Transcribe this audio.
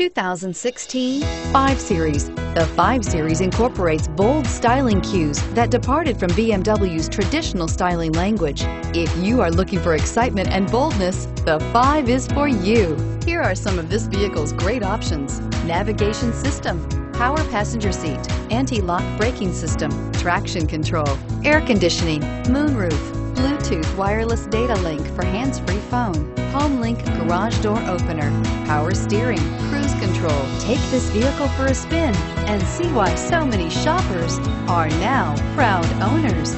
2016 5 Series. The 5 Series incorporates bold styling cues that departed from BMW's traditional styling language. If you are looking for excitement and boldness, the 5 is for you. Here are some of this vehicle's great options. Navigation system, power passenger seat, anti-lock braking system, traction control, air conditioning, moonroof, Bluetooth wireless data link for hands-free phone, HomeLink garage door opener, power steering, cruise control. Take this vehicle for a spin and see why so many shoppers are now proud owners.